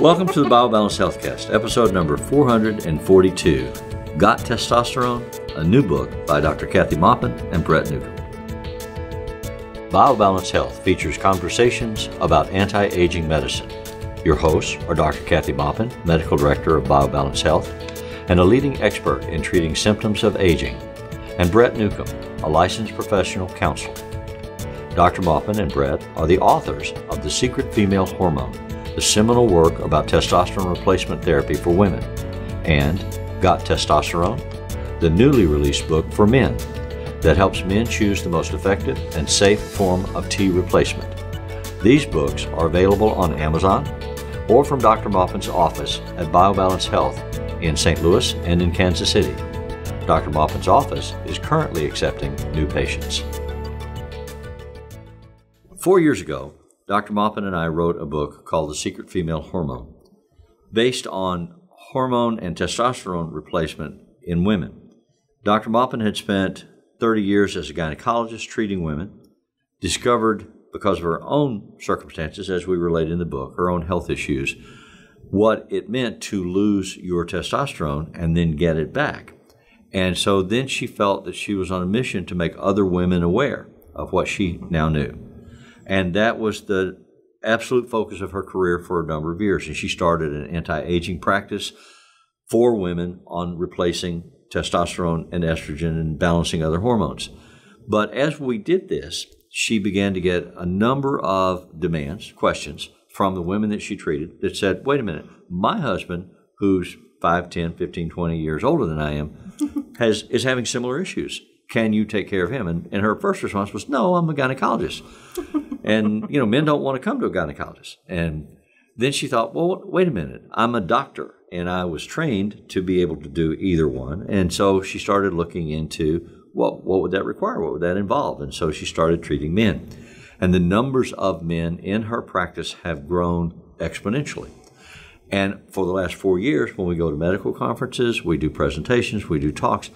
Welcome to the BioBalance Healthcast, episode number 442 Got Testosterone? A new book by Dr. Kathy Maupin and Brett Newcomb. BioBalance Health features conversations about anti aging medicine. Your hosts are Dr. Kathy Maupin, Medical Director of BioBalance Health, and a leading expert in treating symptoms of aging, and Brett Newcomb, a licensed professional counselor. Dr. Maupin and Brett are the authors of The Secret Female Hormone, the seminal work about testosterone replacement therapy for women, and Got Testosterone, the newly released book for men that helps men choose the most effective and safe form of T replacement. These books are available on Amazon or from Dr. Maupin's office at BioBalance Health in St. Louis and in Kansas City. Dr. Maupin's office is currently accepting new patients. Four years ago, Dr. Maupin and I wrote a book called The Secret Female Hormone, based on hormone and testosterone replacement in women. Dr. Maupin had spent 30 years as a gynecologist treating women, discovered because of her own circumstances, as we relate in the book, her own health issues, what it meant to lose your testosterone and then get it back. And so then she felt that she was on a mission to make other women aware of what she now knew. And that was the absolute focus of her career for a number of years. And she started an anti aging practice for women on replacing testosterone and estrogen and balancing other hormones. But as we did this, she began to get a number of demands, questions from the women that she treated that said, wait a minute, my husband, who's 5, 10, 15, 20 years older than I am, has, is having similar issues. Can you take care of him? And, and her first response was, no, I'm a gynecologist. and, you know, men don't want to come to a gynecologist. And then she thought, well, wait a minute, I'm a doctor and I was trained to be able to do either one. And so she started looking into well, what would that require? What would that involve? And so she started treating men. And the numbers of men in her practice have grown exponentially. And for the last four years, when we go to medical conferences, we do presentations, we do talks,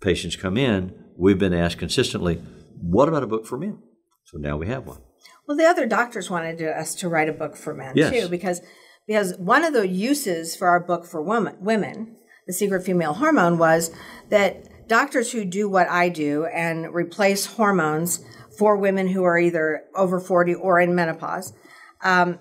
patients come in, we've been asked consistently, what about a book for men? So now we have one. Well, the other doctors wanted us to write a book for men Yes. too, because because one of the uses for our book for women, women, the secret female hormone, was that doctors who do what I do and replace hormones for women who are either over forty or in menopause, um,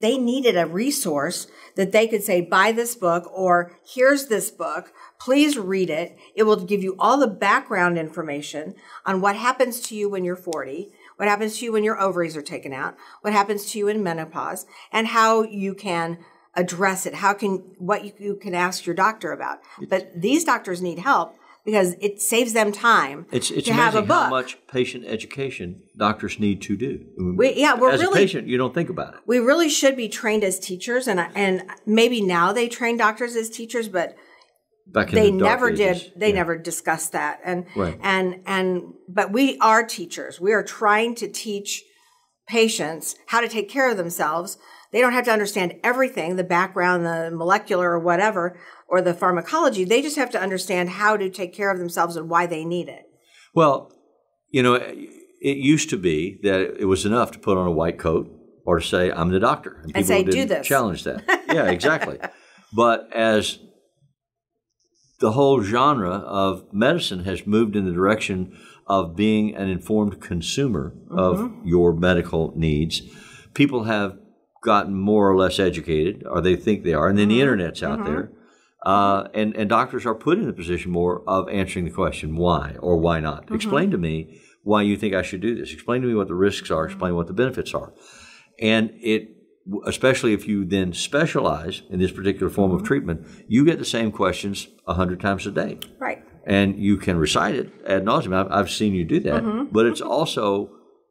they needed a resource that they could say, buy this book or here's this book. Please read it. It will give you all the background information on what happens to you when you're 40, what happens to you when your ovaries are taken out, what happens to you in menopause, and how you can address it. How can, what you, you can ask your doctor about. But these doctors need help because it saves them time It's, it's to have a amazing how much patient education doctors need to do. We- yeah, we're As really- a patient, you don't think about it. we really should be trained as teachers and and maybe now they train doctors as teachers but Back in they the never ages. did they Yeah. never discussed that and Right. and and but we are teachers we are trying to teach patients how to take care of themselves they don't have to understand everything the background the molecular or whatever or the pharmacology they just have to understand how to take care of themselves and why they need it Well, you know, it used to be that it was enough to put on a white coat or to say, I'm the doctor. And, people say, "Do didn't this." challenge that. yeah, exactly. But as the whole genre of medicine has moved in the direction of being an informed consumer of Mm-hmm. your medical needs, people have gotten more or less educated, or they think they are, and then Mm-hmm. the internet's out there. Uh, and, and doctors are put in a position more of answering the question why or why not. Mm-hmm. Explain to me why you think I should do this. Explain to me what the risks are. Explain what the benefits are. And it, especially if you then specialize in this particular form Mm-hmm. of treatment, you get the same questions a hundred times a day right and you can recite it ad nauseum. I've, I've seen you do that, Mm-hmm. but it's also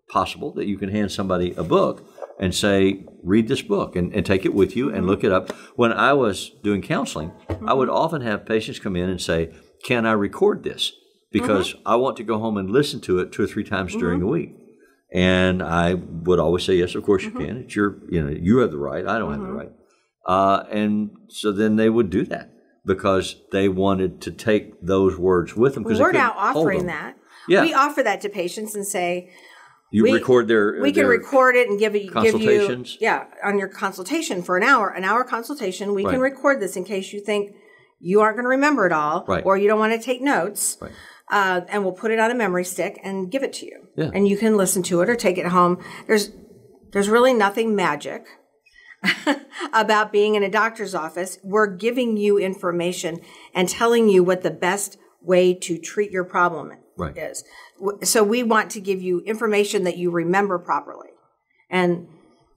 possible that you can hand somebody a book and say, "Read this book," and, and take it with you Mm-hmm. and look it up. When I was doing counseling, I would often have patients come in and say, "Can I record this?" Because Mm-hmm. I want to go home and listen to it two or three times during the week. And I would always say, "Yes, of course you Mm-hmm. can. It's your, you know, you have the right. I don't have the right." Uh, and so then they would do that because they wanted to take those words with them. because we're now offering that Yeah. we offer that to patients and say You We- record their. we can record it and give it give you Consultations? yeah on your consultation for an hour an hour consultation we can record this in case you think you aren't going to remember it all Right. or you don't want to take notes Right. uh, and we'll put it on a memory stick and give it to you Yeah. and you can listen to it or take it home there's there's really nothing magic about being in a doctor's office we're giving you information and telling you what the best way to treat your problem Right. is so we want to give you information that you remember properly and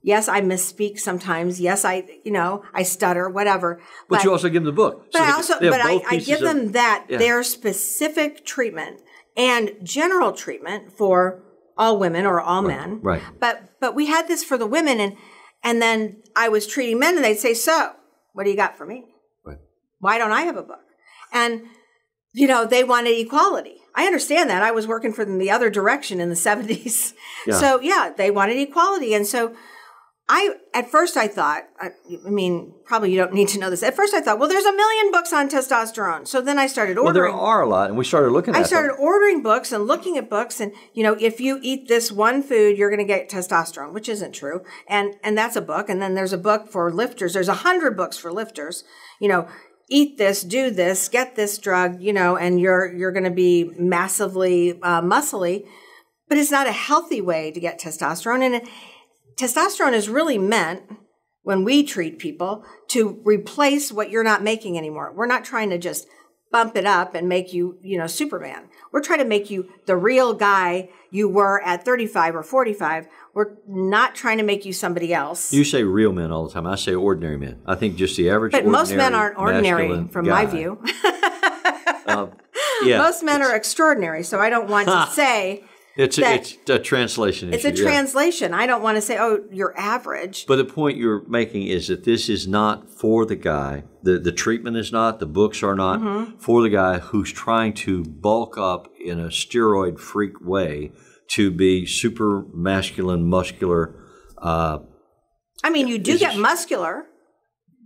yes i misspeak sometimes yes i you know i stutter whatever But, you also give them the book. but So I also, but I, I give of- them that Yeah. their specific treatment and general treatment for all women or all men. right. But but we had this for the women, and and then I was treating men, and they'd say, "So, what do you got for me? Right. Why don't I have a book?" And you know, they wanted equality. I understand that. I was working for them the other direction in the 70s. Yeah. So, yeah, they wanted equality. And so I, at first I thought, I, I mean, probably you don't need to know this. At first I thought, well, there's a million books on testosterone. So then I started ordering. Well, there are a lot, and we started looking at I them. started ordering books and looking at books and you know if you eat this one food you're going to get testosterone which isn't true and and that's a book and then there's a book for lifters there's a hundred books for lifters you know eat this do this get this drug you know and you're you're going to be massively uh, muscly but it's not a healthy way to get testosterone and it, testosterone is really meant when we treat people to replace what you're not making anymore. We're not trying to just bump it up and make you, you know, Superman. We're trying to make you the real guy you were at 35 or 45. We're not trying to make you somebody else. You say real men all the time. I say ordinary men. I think just the average. but most men aren't ordinary from my guy. view. Uh, yeah, most men are extraordinary. So I don't want to say It's a, it's a translation it's issue. a yeah. translation. I don't want to say, oh, you're average. But the point you're making is that this is not for the guy. The the treatment is not. The books are not Mm-hmm. for the guy who's trying to bulk up in a steroid freak way to be super masculine, muscular. Uh, I mean, you do Is- get muscular.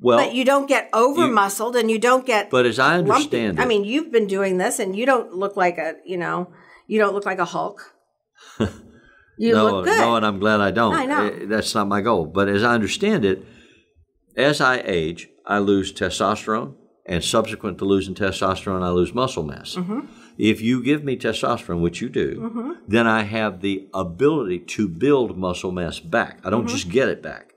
well, But you don't get over muscled and you don't get but as I lumpy. understand it, I mean, you've been doing this and you don't look like a, you know, you don't look like a Hulk. You no, look good. no, and I'm glad I don't. I know. Eh, That's not my goal. But as I understand it, as I age, I lose testosterone, and subsequent to losing testosterone, I lose muscle mass. Mm-hmm. If you give me testosterone, which you do, then I have the ability to build muscle mass back. I don't Mm-hmm. just get it back.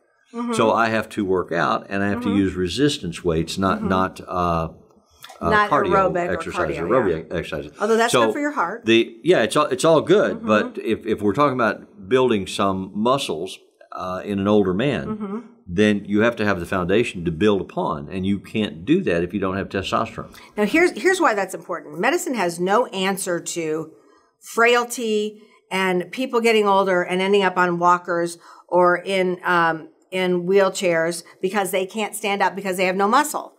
So I have to work out, and I have Mm-hmm. to use resistance weights, not not uh, uh, Not cardio exercises, aerobic exercises. Although that's So good for your heart. The yeah, it's all it's all good, Mm-hmm. but if if we're talking about building some muscles uh, in an older man, Mm-hmm. then you have to have the foundation to build upon, and you can't do that if you don't have testosterone. Now, here's here's why that's important. Medicine has no answer to frailty and people getting older and ending up on walkers or in um, in wheelchairs because they can't stand up because they have no muscle.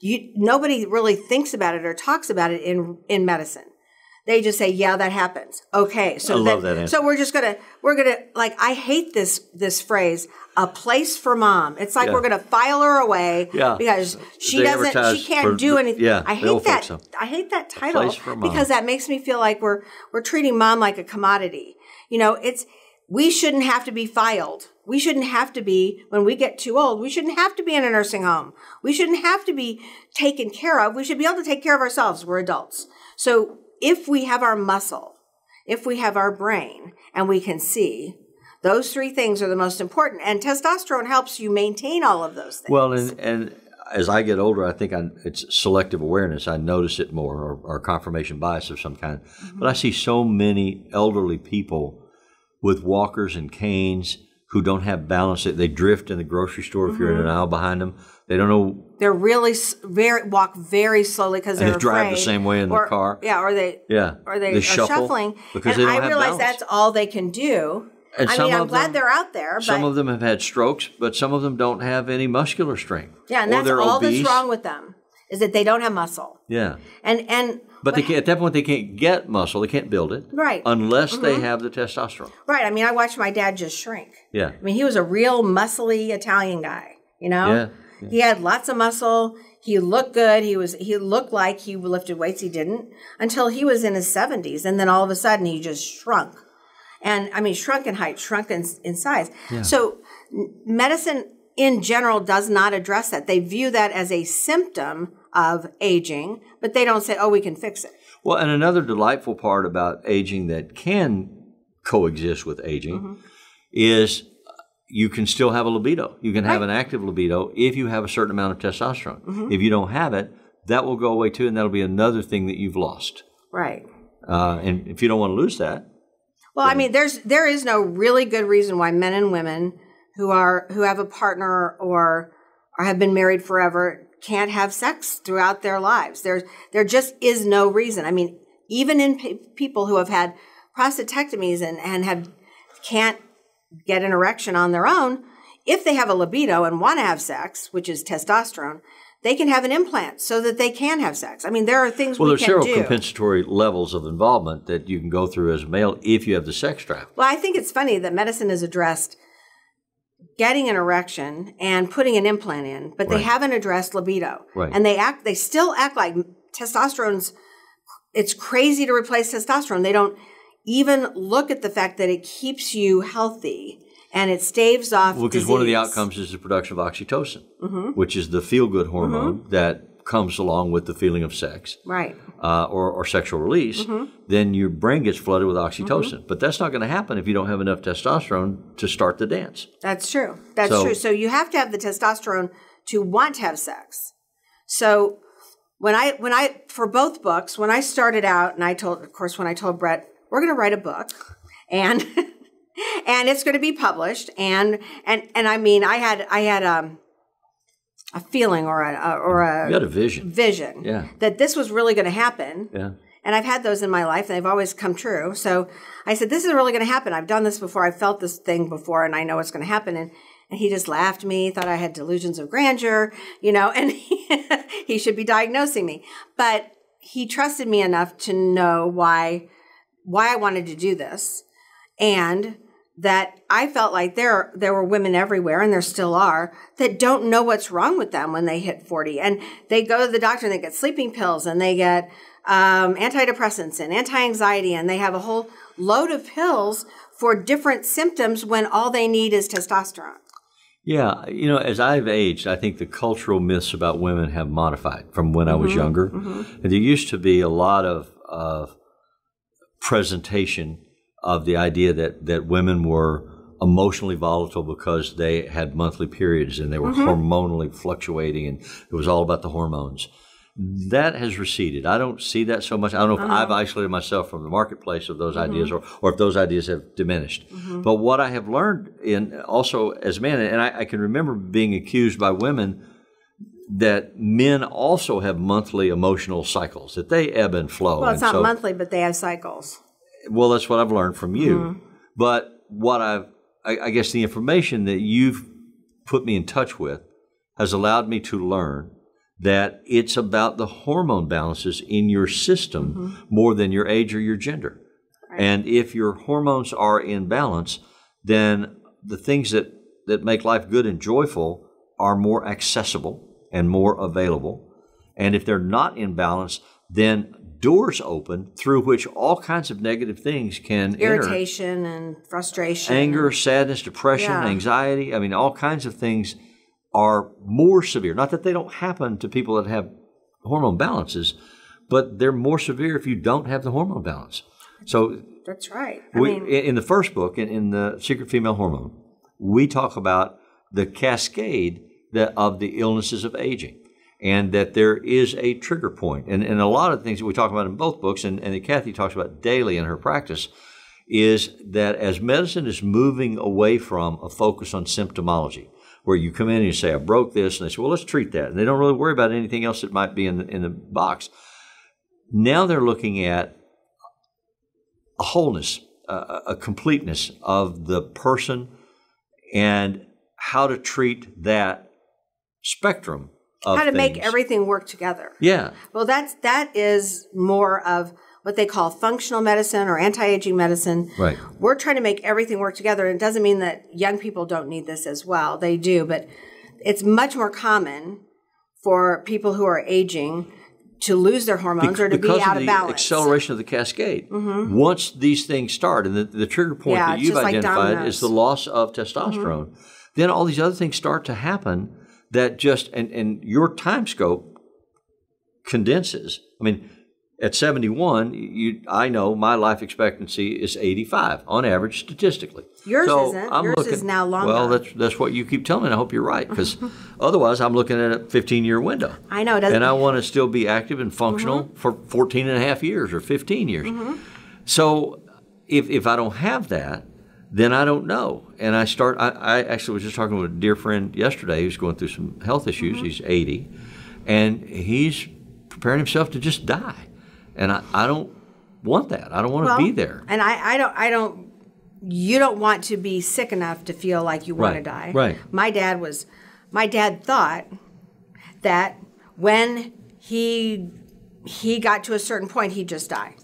You nobody really thinks about it or talks about it in in medicine. They just say, "Yeah, that happens." Okay, so I love that. So we're just gonna we're gonna like I hate this this phrase, "a place for mom." It's like Yeah. we're gonna file her away Yeah. because she They doesn't she can't do anything. yeah, I hate that. so. I hate that title place for mom. because that makes me feel like we're we're treating mom like a commodity. You know, it's we shouldn't have to be filed. We shouldn't have to be when we get too old. We shouldn't have to be in a nursing home. We shouldn't have to be taken care of. We should be able to take care of ourselves. We're adults. So if we have our muscle, if we have our brain, and we can see, those three things are the most important. And testosterone helps you maintain all of those things. Well, and and as I get older, I think I, it's selective awareness. I notice it more, or, or confirmation bias of some kind. Mm-hmm. But I see so many elderly people with walkers and canes who don't have balance. They drift in the grocery store if you're in mm-hmm. an aisle behind them. They don't know. they're really very walk very slowly because they're they drive the same way in the car. Yeah, or they Yeah, or they, They are shuffle shuffling. because and they don't I realize balance. that's all they can do. And I some mean, I'm glad them- they're out there, but Some of them have had strokes, but some of them don't have any muscular strength. yeah, and that's all obese. that's wrong with them is that they don't have muscle. Yeah. And and But they can't, at that point, they can't get muscle. They can't build it. Right. Unless they Mm-hmm. have the testosterone. right, I mean, I watched my dad just shrink. Yeah. I mean, he was a real muscly Italian guy. You know, Yeah, he had lots of muscle. He looked good. He was he looked like he lifted weights. He didn't until he was in his seventies, and then all of a sudden he just shrunk. And I mean, shrunk in height, shrunk in, in size. So medicine in general does not address that. They view that as a symptom of aging, but they don't say, oh, we can fix it. Well, and another delightful part about aging that can coexist with aging Mm-hmm. is you can still have a libido. You can have an active libido if you have a certain amount of testosterone. Mm-hmm. If you don't have it, that will go away too, and that'll be another thing that you've lost. Right. Uh, and if you don't want to lose that, Well, I mean, there's there is no really good reason why men and women who are who have a partner or or have been married forever can't have sex throughout their lives. There's there just is no reason. I mean, even in pe- people who have had prostatectomies and and have can't get an erection on their own, if they have a libido and want to have sex, which is testosterone, they can have an implant so that they can have sex. I mean, there are things well, we there's several do. compensatory levels of involvement that you can go through as a male if you have the sex drive. Well, I think it's funny that medicine has addressed getting an erection and putting an implant in, but they Right. haven't addressed libido. Right. And they act they still act like testosterone's it's crazy to replace testosterone. They don't even look at the fact that it keeps you healthy and it staves off Well, because one of the outcomes is the production of oxytocin, Mm-hmm. which is the feel good hormone that comes along with the feeling of sex. Right. uh, or, or sexual release, Mm-hmm. then your brain gets flooded with oxytocin. But that's not going to happen if you don't have enough testosterone to start the dance. That's true. That's So- true. So you have to have the testosterone to want to have sex. So when I when I for both books, when I started out and I told of course when I told Brett, we're going to write a book and and it's going to be published and and and I mean, I had I had um a feeling or a or a You got a vision. vision Yeah. that this was really going to happen. Yeah. And I've had those in my life and they've always come true. So I said, this is really going to happen. I've done this before. I've felt this thing before and I know it's going to happen. And, and he just laughed at me, thought I had delusions of grandeur, you know, and he, he should be diagnosing me. But he trusted me enough to know why, why I wanted to do this. And that I felt like there there were women everywhere, and there still are, that don't know what's wrong with them when they hit 40. And they go to the doctor and they get sleeping pills and they get um, antidepressants and anti anxiety, and they have a whole load of pills for different symptoms when all they need is testosterone. Yeah. You know, as I've aged, I think the cultural myths about women have modified from when I was younger. And there used to be a lot of, of presentation of the idea that, that women were emotionally volatile because they had monthly periods and they were mm-hmm. hormonally fluctuating and it was all about the hormones. That has receded. I don't see that so much. I don't know if uh-huh. I've isolated myself from the marketplace of those ideas mm-hmm. or, or if those ideas have diminished. Mm-hmm. But what I have learned in also as a man, and I, I can remember being accused by women that men also have monthly emotional cycles, that they ebb and flow. Well, it's And not so- monthly, but they have cycles. Well, that's what I've learned from you. Mm-hmm. But what I've, I, I guess the information that you've put me in touch with has allowed me to learn that it's about the hormone balances in your system Mm-hmm. more than your age or your gender. And if your hormones are in balance, then the things that, that make life good and joyful are more accessible and more available. And if they're not in balance, then doors open through which all kinds of negative things can enter. Irritation and frustration. Anger, sadness, depression, Yeah. anxiety. I mean, all kinds of things are more severe. Not that they don't happen to people that have hormone balances, but they're more severe if you don't have the hormone balance. So That's right. I we, mean, in in the first book, in, in the Secret Female Hormone, we talk about the cascade that, of the illnesses of aging, and that there is a trigger point. And, and a lot of things that we talk about in both books, and, and that Kathy talks about daily in her practice, is that as medicine is moving away from a focus on symptomology, where you come in and you say, I broke this, and they say, well, let's treat that. And they don't really worry about anything else that might be in the, in the box. Now they're looking at a wholeness, a, a completeness of the person, and how to treat that spectrum how to make everything work together. Yeah, Well, that's that is more of what they call functional medicine or anti-aging medicine. Right. We're trying to make everything work together. And it doesn't mean that young people don't need this as well. They do, but it's much more common for people who are aging to lose their hormones Bec- or to be out of of the balance. acceleration of the cascade. Mm-hmm. Once these things start, and the, the trigger point Yeah, that you've just like identified is the loss of testosterone, mm-hmm. then all these other things start to happen that just and and your time scope condenses. I mean, at 71, you I know my life expectancy is 85 on average statistically. Yours So isn't. I'm Yours looking- is now longer. Well, that's that's what you keep telling me. I hope you're right because otherwise I'm looking at a 15 year window. I know, doesn't- And I want to still be active and functional mm-hmm. for 14 and a half years or 15 years. Mm-hmm. So if if I don't have that, then I don't know. And I start. I, I actually was just talking with a dear friend yesterday who's going through some health issues. Mm-hmm. He's 80, and he's preparing himself to just die. And I, I don't want that. I don't want to be there. And I, I don't, I don't, you don't want to be sick enough to feel like you want Right, to die. right. My dad was, my dad thought that when he, he got to a certain point, he'd just die.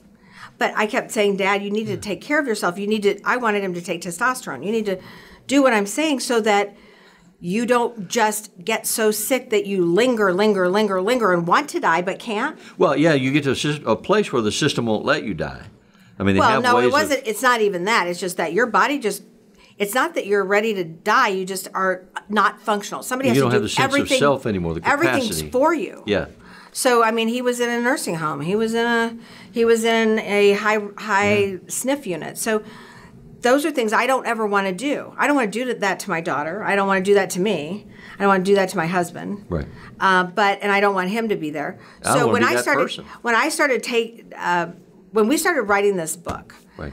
But I kept saying, Dad, you need to take care of yourself. You need to, I wanted him to take testosterone. You need to do what I'm saying so that you don't just get so sick that you linger, linger, linger, linger and want to die but can't. Well, yeah, you get to a, a place where the system won't let you die. I mean, Well, have no, it wasn't. it's not even that. It's just that your body just. It's not that you're ready to die. You just are not functional. Somebody You has don't to have do the sense of everything. self anymore, the Everything's for you. yeah. So I mean, he was in a nursing home. He was in a he was in a high high sniff unit. So those are things I don't ever want to do. I don't want to do that to my daughter. I don't want to do that to me. I don't want to do that to my husband. Right. Uh, but and I don't want him to be there. I so when I started person. when I started take uh, when we started writing this book. Right.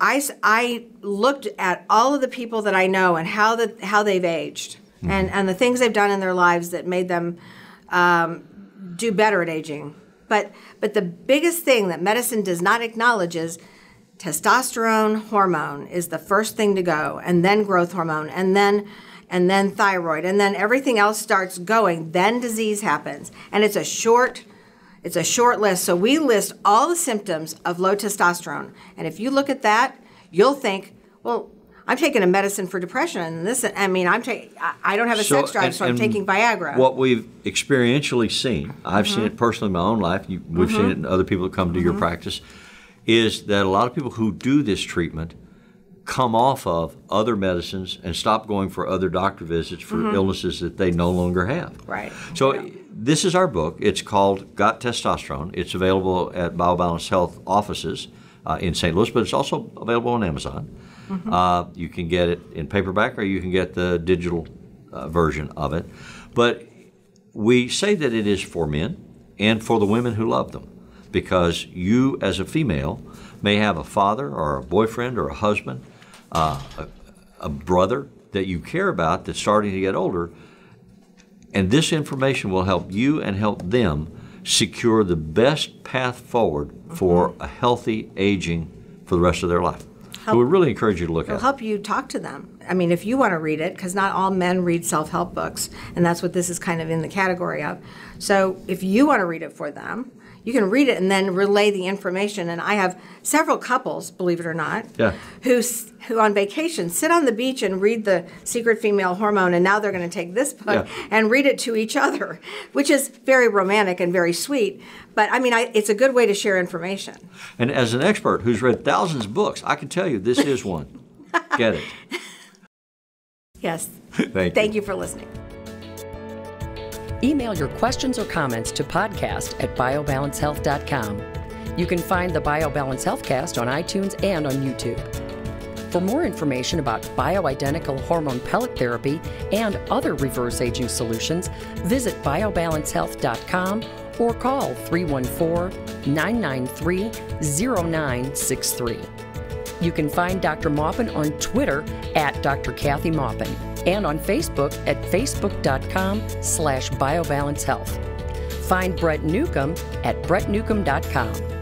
I looked at all of the people that I know and how the how they've aged Mm-hmm. and and the things they've done in their lives that made them um, do better at aging. But but the biggest thing that medicine does not acknowledge is testosterone hormone is the first thing to go, and then growth hormone, and then and then thyroid, and then everything else starts going. Then disease happens, and it's a short it's a short list. So we list all the symptoms of low testosterone. And if you look at that, you'll think, well, I'm taking a medicine for depression. And this, I mean, I'm taking, I don't have a sex drive, and- so I'm taking Viagra. What we've experientially seen, I've Mm-hmm. seen it personally in my own life, you, we've seen it in other people that come to your practice, is that a lot of people who do this treatment come off of other medicines and stop going for other doctor visits for illnesses that they no longer have. Mm-hmm. Right. So Yeah. this is our book. It's called Got Testosterone. It's available at BioBalance Health offices uh, in St. Louis, but it's also available on Amazon. Mm-hmm. Uh, you can get it in paperback or you can get the digital uh, version of it. But we say that it is for men and for the women who love them because you, as a female, may have a father or a boyfriend or a husband, uh, a, a brother that you care about that's starting to get older, and this information will help you and help them secure the best path forward for a healthy aging for the rest of their life. So we really encourage you to look at. It'll help you talk to them. I mean, if you want to read it, because not all men read self help books, and that's what this is kind of in the category of. So if you want to read it for them, you can read it and then relay the information. And I have several couples, believe it or not, Yeah. who who on vacation sit on the beach and read the Secret Female Hormone, and now they're going to take this book Yeah. and read it to each other, which is very romantic and very sweet. But I mean, I, it's a good way to share information. And as an expert who's read thousands of books, I can tell you this is one. Get it. Yes. Thank you. Thank you for listening. Email your questions or comments to podcast at biobalancehealth.com. You can find the BioBalance Healthcast on iTunes and on YouTube. For more information about bioidentical hormone pellet therapy and other reverse aging solutions, visit biobalancehealth.com or call 314 993 0963. You can find Dr. Maupin on Twitter at Dr. Kathy Maupin and on Facebook at facebook.com slash biobalancehealth. Find Brett Newcomb at brettnewcomb.com.